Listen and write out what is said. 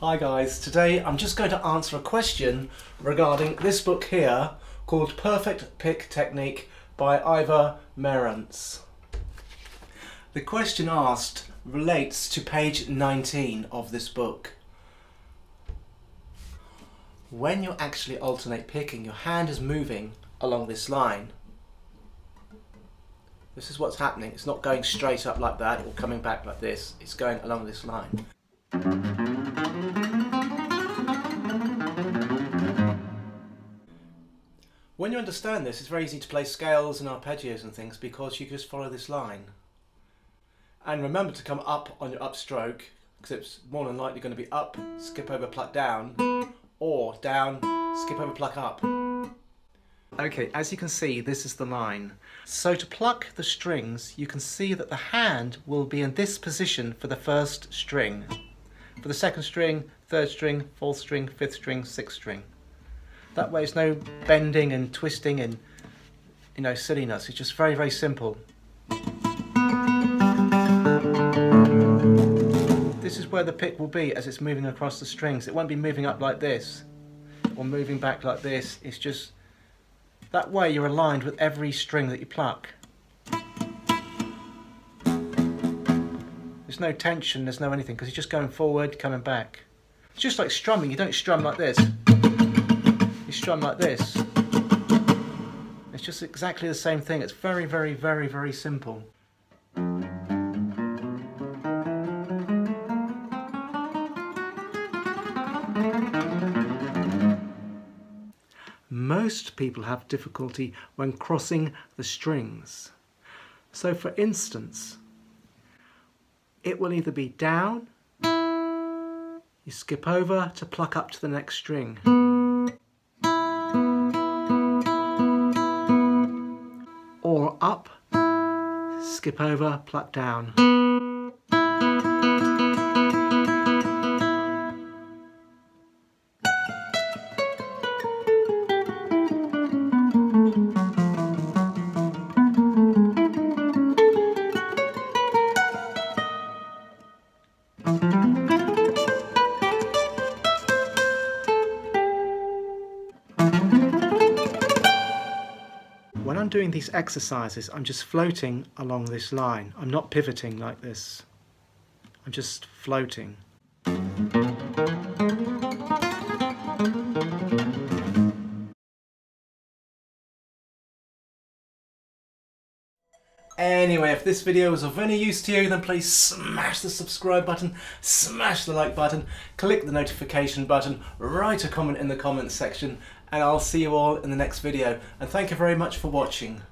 Hi guys, today I'm just going to answer a question regarding this book here called Perfect Pick Technique by Ivor Mairants. The question asked relates to page 19 of this book. When you actually alternate picking, your hand is moving along this line. This is what's happening. It's not going straight up like that or coming back like this. It's going along this line. When you understand this, it's very easy to play scales and arpeggios and things because you just follow this line. And remember to come up on your upstroke because it's more than likely going to be up, skip over, pluck down, or down, skip over, pluck up. Okay, as you can see, this is the line. So to pluck the strings, you can see that the hand will be in this position for the first string. For the second string, third string, fourth string, fifth string, sixth string. That way it's no bending and twisting and you know silliness. It's just very very simple. This is where the pick will be as it's moving across the strings. It won't be moving up like this or moving back like this. It's just that way you're aligned with every string that you pluck. There's no tension, there's no anything because you're just going forward, coming back. It's just like strumming, you don't strum like this you strum like this. It's just exactly the same thing. It's very, very, very, very simple. Most people have difficulty when crossing the strings. So for instance, it will either be down, you skip over to pluck up to the next string. Or up, skip over, pluck down. Doing these exercises, I'm just floating along this line. I'm not pivoting like this. I'm just floating. Anyway, if this video was of any use to you, then please smash the subscribe button, smash the like button, click the notification button, write a comment in the comments section, and I'll see you all in the next video. And thank you very much for watching.